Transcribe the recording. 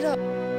知道